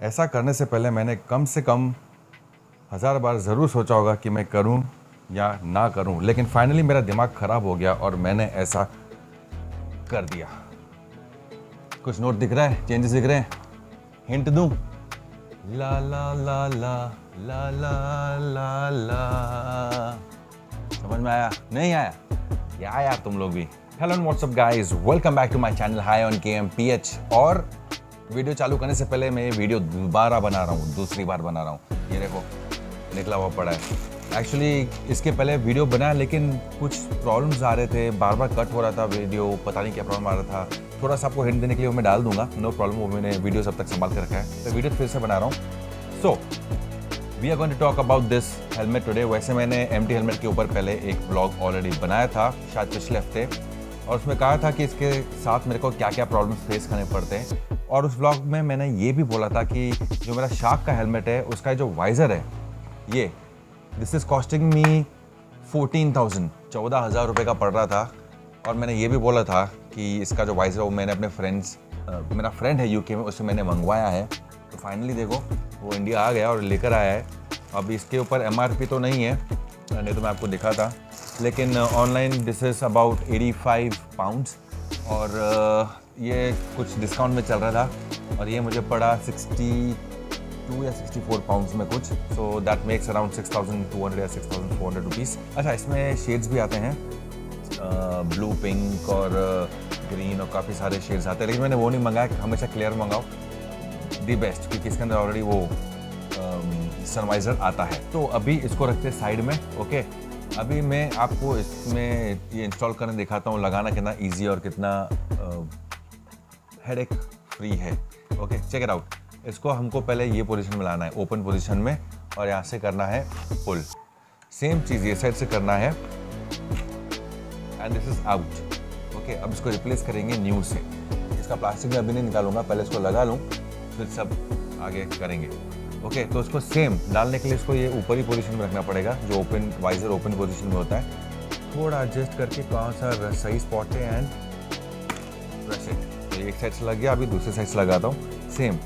ऐसा करने से पहले मैंने कम से कम हज़ार बार ज़रूर सोचा होगा कि मैं करूँ या ना करूँ, लेकिन फाइनली मेरा दिमाग ख़राब हो गया और मैंने ऐसा कर दिया। कुछ नोट दिख रहा है? चेंजेस दिख रहे हैं? हिंट दूँ? ला ला ला ला ला ला ला ला। समझ में आया? नहीं आया? या यार तुम लोग भी। Hello and whatsapp guys welcome back to my channel high on के और वीडियो चालू करने से पहले मैं ये वीडियो दोबारा बना रहा हूँ, दूसरी बार बना रहा हूँ। ये देखो, निकला हुआ पड़ा है। एक्चुअली इसके पहले वीडियो बनाया लेकिन कुछ प्रॉब्लम्स आ रहे थे। बार बार कट हो रहा था वीडियो पता नहीं क्या प्रॉब्लम आ रहा था। थोड़ा सा आपको हिंट देने के लिए मैं डाल दूँगा। नो प्रॉब्लम वो मैंने वीडियो सब तक संभाल के रखा है। तो वीडियो फिर से बना रहा हूँ। So we are going to talk about this helmet today वैसे मैंने एमटी हेलमेट के ऊपर पहले एक ब्लॉग ऑलरेडी बनाया था, शायद पिछले हफ़्ते। और उसमें कहा था कि इसके साथ मेरे को क्या क्या प्रॉब्लम्स फेस करने पड़ते हैं। और उस ब्लॉग में मैंने ये भी बोला था कि जो मेरा शार्क का हेलमेट है, उसका जो वाइज़र है, ये this is costing me fourteen thousand चौदह हज़ार रुपये का पड़ रहा था। और मैंने ये भी बोला था कि इसका जो वाइज़र है, वो मैंने अपने फ्रेंड्स मेरा फ्रेंड है यूके में उससे मैंने मंगवाया है। तो फाइनली देखो, वो इंडिया आ गया और लेकर आया है। अब इसके ऊपर एमआरपी तो नहीं है नहीं तो मैं आपको दिखा था। लेकिन online this is about eighty five pounds और ये कुछ डिस्काउंट में चल रहा था और ये मुझे पड़ा सिक्सटी टू या सिक्सटी फोर पाउंड्स में कुछ so that makes around six thousand two hundred या six thousand four hundred rupees अच्छा इसमें शेड्स भी आते हैं ब्लू पिंक और ग्रीन और काफ़ी सारे शेड्स आते हैं, लेकिन मैंने वो नहीं मंगाया, हमेशा क्लियर मंगाओ। दी बेस्ट क्योंकि इसके अंदर ऑलरेडी वो सनवाइज़र आता है। तो अभी इसको रखते हैं साइड में ओके अभी मैं आपको इसमें ये इंस्टॉल करने दिखाता हूँ, लगाना कितना इजी और कितना हेड फ्री है। ओके चेक इट आउट इसको हमको पहले ये पोजीशन में लाना है ओपन पोजीशन में, और यहाँ से करना है पुल सेम चीज़ ये साइड से करना है and this is out okay अब इसको रिप्लेस करेंगे न्यू से। इसका प्लास्टिक में अभी नहीं निकालूँगा, पहले इसको लगा लूँ, फिर सब आगे करेंगे। ओके तो इसको सेम डालने के लिए इसको ये ऊपर ही पोजीशन में रखना पड़ेगा, जो ओपन वाइजर ओपन पोजीशन में होता है। थोड़ा एडजस्ट करके कौन सा सही स्पॉट है एंड प्रेस इट एक साइड से लग गया, अभी दूसरे साइड से लगाता हूँ। सेम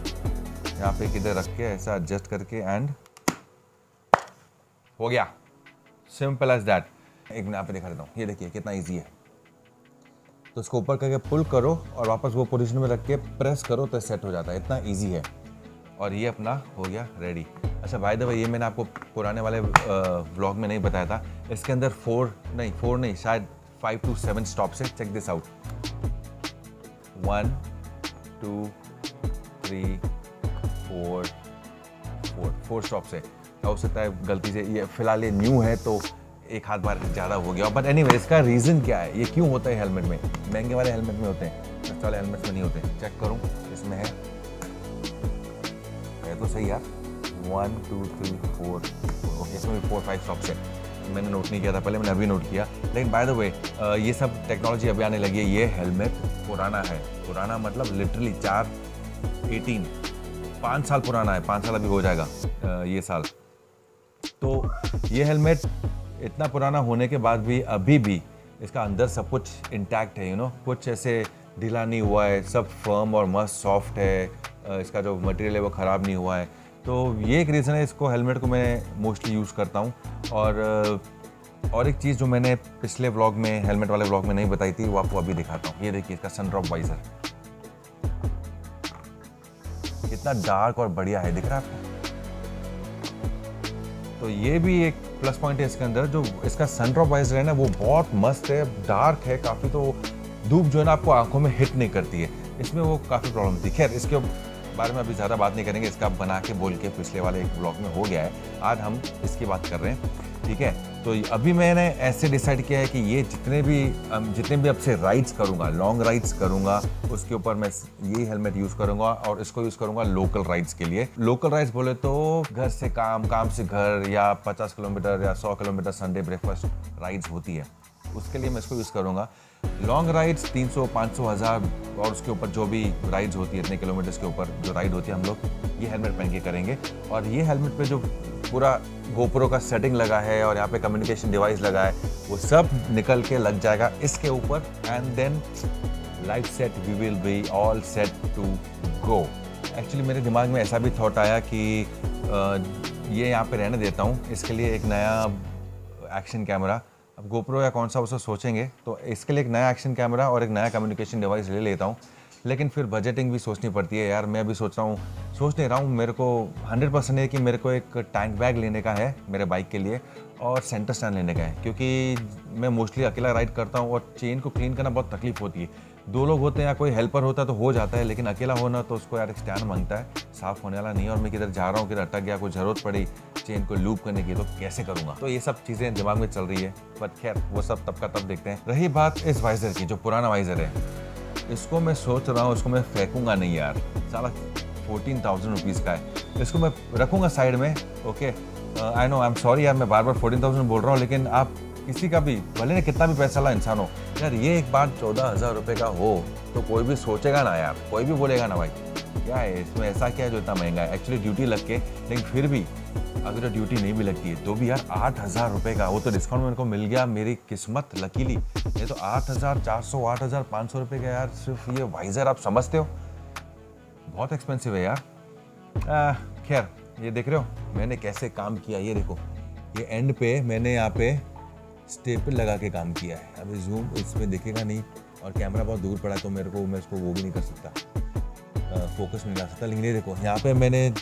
यहाँ पे किधर रख के ऐसा एडजस्ट करके एंड हो गया। सिंपल एज दैट एक मिनट, यहाँ पे दिखा देता हूँ। ये देखिए, कितना ईजी है। तो इसको ऊपर करके पुल करो और वापस वो पोजीशन में रख के प्रेस करो तो सेट हो जाता है। इतना ईजी है। और ये अपना हो गया रेडी अच्छा भाई दबा ये मैंने आपको पुराने वाले ब्लॉग में नहीं बताया था. इसके अंदर फोर नहीं फोर नहीं, शायद फाइव टू सेवन स्टॉप से check this out one two three four four four stop से हो सकता है गलती से? ये फ़िलहाल ये न्यू है तो एक हाथ बार ज़्यादा हो गया. बट एनी इसका रीज़न क्या है? ये क्यों होता है हेलमेट में? महँगे वाले हेलमेट में होते हैं. सस्ते वाले हेलमेट में नहीं होते. चेक करूँ, इसमें है. तो सही यार। One two three four okay इसमें भी फोर फाइव स्टॉप्स है। मैंने नोट नहीं किया था, पहले मैंने अभी नोट किया। लेकिन बाय द वे ये सब टेक्नोलॉजी अभी आने लगी है। ये हेलमेट पुराना है। पुराना मतलब लिटरली चार एटीन पाँच साल पुराना है। पाँच साल अभी हो जाएगा ये साल। तो ये हेलमेट इतना पुराना होने के बाद भी, अभी भी इसका अंदर सब कुछ इंटैक्ट है यू you नो know? कुछ ऐसे ढीला नहीं हुआ है। सब फर्म और मस्त सॉफ्ट है। इसका जो मटेरियल है वो ख़राब नहीं हुआ है। तो ये एक रीज़न है, इसको हेलमेट को मैं मोस्टली यूज़ करता हूँ। और और एक चीज़ जो मैंने पिछले व्लॉग में हेलमेट वाले व्लॉग में नहीं बताई थी, वो आपको अभी दिखाता हूँ। ये देखिए, इसका सनड्रॉप वाइज़र कितना डार्क और बढ़िया है, दिख रहा है आपको? तो ये भी एक प्लस पॉइंट है इसके अंदर, जो इसका सनड्रॉप वाइजर है ना, वो बहुत मस्त है डार्क है, काफ़ी तो धूप जो है ना, आपको आँखों में हिट नहीं करती है। इसमें वो काफ़ी प्रॉब्लम थी खैर, इसके बारे में अभी ज़्यादा बात नहीं करेंगे, इसका बना के बोल के पिछले वाले एक ब्लॉग में हो गया है। आज हम इसकी बात कर रहे हैं, ठीक है? तो अभी मैंने ऐसे डिसाइड किया है कि ये जितने भी जितने भी अब से राइड्स करूँगा लॉन्ग राइड्स करूँगा, उसके ऊपर मैं ये हेलमेट यूज़ करूँगा और इसको यूज़ करूँगा लोकल राइड्स के लिए। लोकल राइड्स बोले तो घर से काम काम से घर या 50 किलोमीटर या 100 किलोमीटर संडे ब्रेकफास्ट राइड्स होती है। उसके लिए मैं इसको यूज़ करूँगा। लॉन्ग राइड्स 300 500 हज़ार और उसके ऊपर जो भी राइड्स होती है, इतने किलोमीटर्स के ऊपर जो राइड होती है हम लोग, ये हेलमेट पहन के करेंगे। और ये हेलमेट पे जो पूरा गोप्रो का सेटिंग लगा है और यहाँ पे कम्युनिकेशन डिवाइस लगा है, वो सब निकल के लग जाएगा इसके ऊपर and then life set we will be all set to go actually मेरे दिमाग में ऐसा भी थॉट आया कि ये यहाँ पे रहने देता हूँ। इसके लिए एक नया एक्शन कैमरा अब गोप्रो या कौन सा उसे सोचेंगे तो इसके लिए एक नया एक्शन कैमरा और एक नया कम्युनिकेशन डिवाइस ले लेता हूँ। लेकिन फिर बजटिंग भी सोचनी पड़ती है यार, मैं अभी सोच रहा हूँ। सोच नहीं रहा हूँ, मेरे को हंड्रेड परसेंट है कि मेरे को एक टैंक बैग लेने का है मेरे बाइक के लिए और सेंटर स्टैंड लेने का है। क्योंकि मैं मोस्टली अकेला राइड करता हूँ और चेन को क्लीन करना बहुत तकलीफ़ होती है। दो लोग होते हैं या कोई हेल्पर होता है तो हो जाता है, लेकिन अकेला होना तो उसको यार एक स्टैंड माँगता है। साफ़ होने वाला नहीं और मैं किधर जा रहा हूँ, किधर अटक गया, कोई ज़रूरत पड़ी चेन को लूप करने की तो कैसे करूँगा? तो ये सब चीज़ें दिमाग में चल रही है बट खैर, वो सब तब का तब देखते हैं। रही बात इस वाइजर की, जो पुराना वाइजर है। इसको मैं सोच रहा हूँ, इसको मैं फेंकूँगा नहीं यार। साला फोर्टीन थाउज़ेंड रुपीज़ का है। इसको मैं रखूँगा साइड में okay I know I am sorry यार, मैं बार बार फोर्टीन थाउज़ेंड बोल रहा हूँ, लेकिन आप किसी का भी, भले ना कितना भी पैसा ला, इंसान हो। यार, ये एक बार चौदह हज़ार रुपये का हो तो कोई भी सोचेगा ना यार, कोई भी बोलेगा ना भाई। क्या है, इसमें ऐसा क्या है जो इतना महँगा है? एक्चुअली ड्यूटी लग के, लेकिन फिर भी अगर जो ड्यूटी नहीं भी लगती है। तो भी यार, आठ हज़ार रुपये का, वो तो डिस्काउंट मेरे को मिल गया, मेरी किस्मत लकीली। ये तो आठ हज़ार चार सौ, आठ हज़ार पाँच सौ रुपये का यार, सिर्फ़ ये वाइज़र आप समझते हो। बहुत एक्सपेंसिव है यार। खैर, ये देख रहे हो, मैंने कैसे काम किया, ये देखो। ये एंड पे मैंने यहाँ पे स्टेपल लगा के काम किया है। अभी जूम इसमें दिखेगा नहीं, और कैमरा बहुत दूर पड़ा तो मेरे को, मैं इसको वो भी नहीं कर सकता। फोकस नहीं ला सकता। लेकिन ये देखो, यहाँ पे मैंने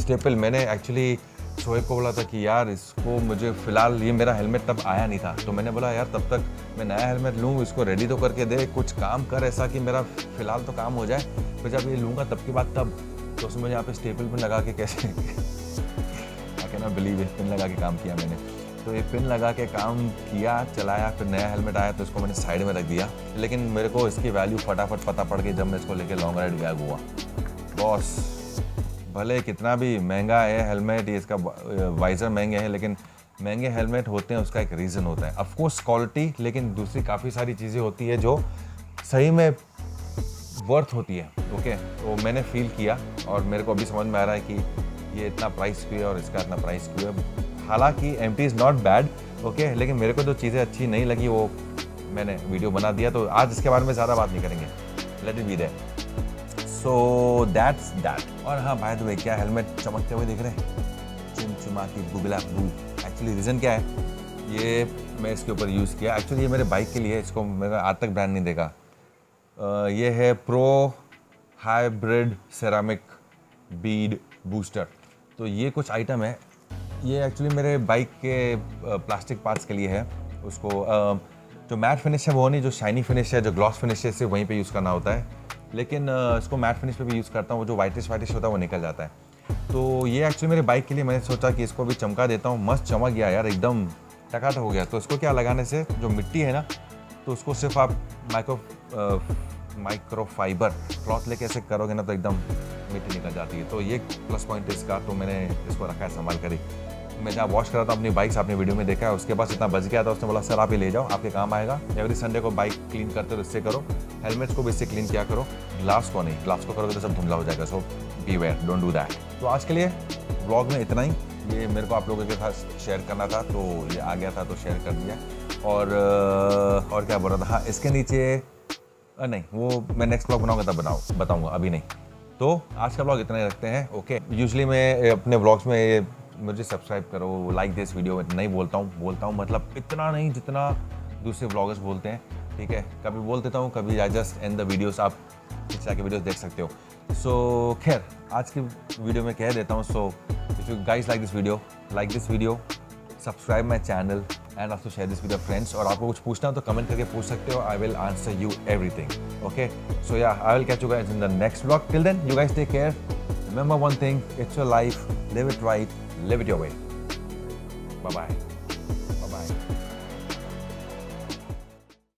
स्टेपल मैंने एक्चुअली शोएब को बोला था कि यार इसको मुझे फ़िलहाल ये मेरा हेलमेट तब आया नहीं था। तो मैंने बोला, यार, तब तक मैं नया हेलमेट लूँ, इसको रेडी तो करके दे, कुछ काम कर ऐसा कि मेरा फ़िलहाल तो काम हो जाए, फिर जब ये लूँगा तब की बात तब। तो उसमें यहाँ पे स्टेपल पिन लगा के कैसे I can not believe pin लगा के काम किया मैंने। तो ये पिन लगा के काम किया, चलाया, फिर नया हेलमेट आया तो इसको मैंने साइड में रख दिया। लेकिन मेरे को इसकी वैल्यू फटाफट पता पड़ गई जब मैं इसको लेके लॉन्ग राइड गया हुआ। बॉस भले कितना भी महँगा है हेलमेट ये इसका वाइज़र महँगे हैं, लेकिन महँगे हेलमेट होते हैं, उसका एक रीज़न होता है। अफकोर्स क्वालिटी लेकिन दूसरी काफ़ी सारी चीज़ें होती है जो सही में वर्थ होती है ओके तो मैंने फील किया और मेरे को अभी समझ में आ रहा है कि ये इतना प्राइस क्यों है और इसका इतना प्राइस क्यों है। हालाँकि M T is not bad okay लेकिन मेरे को जो चीज़ें अच्छी नहीं लगी, वो मैंने वीडियो बना दिया तो आज इसके बारे में ज़्यादा बात नहीं करेंगे। Let it be they so that's that और हाँ भाई द वे क्या हेलमेट चमकते हुए देख रहे हैं? चुम चुमा की बुगला बू एक्चुअली रीज़न क्या है? ये मैं इसके ऊपर यूज़ किया। एक्चुअली ये मेरे बाइक के लिए, इसको मेरा आज तक ब्रांड नहीं देखा। ये है pro hybrid ceramic bead booster तो ये कुछ आइटम है ये एक्चुअली मेरे बाइक के प्लास्टिक पार्ट्स के लिए है। उसको जो मैट फिनिश है वो नहीं, जो शाइनी फिनिश है, जो ग्लॉस फिनिश है सिर्फ़ वहीं पे यूज़ करना होता है। लेकिन इसको मैट फिनिश पे भी यूज़ करता हूँ, वो जो वाइटिश वाइटिश होता है, वो निकल जाता है। तो ये एक्चुअली मेरे बाइक के लिए मैंने सोचा कि इसको भी चमका देता हूँ। मस्त चमक गया यार, एकदम टकाटक हो गया। तो इसको क्या लगाने से, जो मिट्टी है ना तो उसको सिर्फ़ आप माइक्रो माइक्रोफाइबर क्लॉथ लेके ऐसे करोगे ना तो एकदम मिट्टी निकल जाती है। तो ये प्लस पॉइंट इसका तो मैंने इसको रखा है, संभाल कर मैं जहाँ वॉश कर था अपनी बाइक से, आपने वीडियो में देखा है, उसके पास इतना बच गया था, उसने बोला, सर, आप ही ले जाओ, आपके काम आएगा। एवरी संडे को बाइक क्लीन करते हो इससे करो। हेलमेट्स को भी इससे क्लीन किया करो। ग्लास को नहीं ग्लास को करोगे तो सब धुंधला हो जाएगा so beware don't do that तो आज के लिए ब्लॉग में इतना ही। ये मेरे को आप लोगों के साथ शेयर करना था तो ये आ गया था तो शेयर कर दिया। और और क्या बोल रहा था? हाँ इसके नीचे नहीं, वो मैं नेक्स्ट ब्लॉग बनाऊँगा, तब बनाऊँ, बताऊँगा, अभी नहीं। तो आज का ब्लॉग इतना ही रखते हैं ओके यूजली मैं अपने ब्लॉग्स में मुझे सब्सक्राइब करो लाइक दिस वीडियो नहीं बोलता हूँ बोलता हूँ मतलब इतना नहीं जितना दूसरे ब्लॉगर्स बोलते हैं ठीक है? कभी बोल देता हूँ कभी I just end the videos आप पीछे आके वीडियोस देख सकते हो। सो so, खैर आज की वीडियो में कह देता हूँ so if you guys like this video like this video subscribe my channel and also share this with friends और आपको कुछ पूछना हो तो कमेंट करके पूछ सकते हो. I will answer you everything okay so yeah I will catch you guys in the next blog till then you guys take care remember one thing it's your life live it right live it your way bye bye